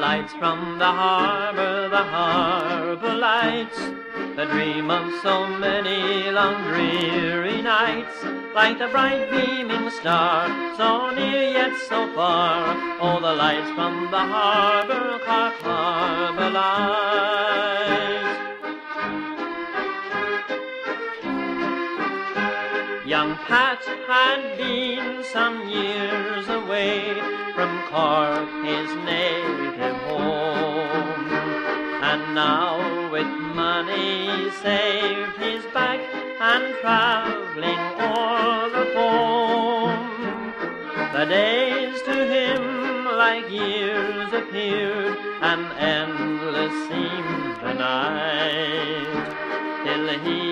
lights from the harbor, the harbor lights, the dream of so many long dreary nights, like the bright beaming star, so near yet so far. Oh, the lights from the harbor, Cork harbor lights. Young Pat had been some years away from Cork, his. And now with money saved, he's back and traveling all the foam. The days to him like years appeared, and endless seemed the night till he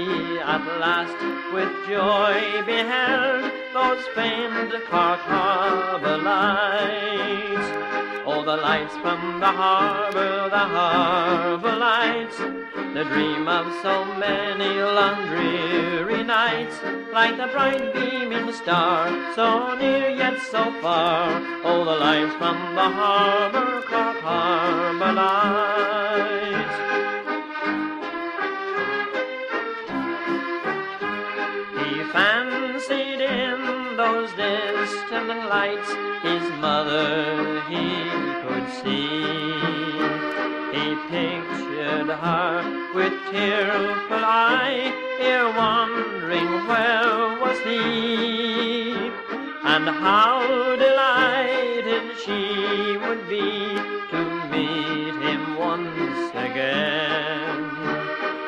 at last with joy beheld those famed Harbour lights. The lights from the harbour, the harbour lights, the dream of so many long dreary nights, like the bright beaming star, so near yet so far. Oh, the lights from the harbour, Cork Harbour lights. He fancied in those distant lights his mother he see. He pictured her with tearful eye, here wondering where was he, and how delighted she would be to meet him once again.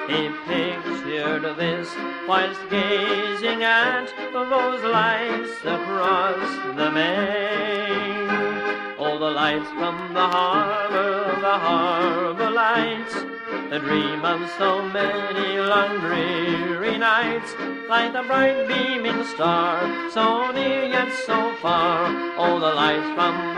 He pictured this whilst gazing at those lights across the main. The lights from the harbor, the harbor lights, the dream of so many long dreary nights, like the bright beaming star, so near yet so far. All the lights from.